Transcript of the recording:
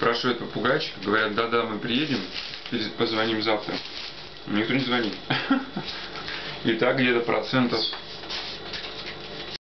Спрашивает попугайчик, говорят, да-да, мы приедем, позвоним завтра. Никто не звонит. И так где-то процентов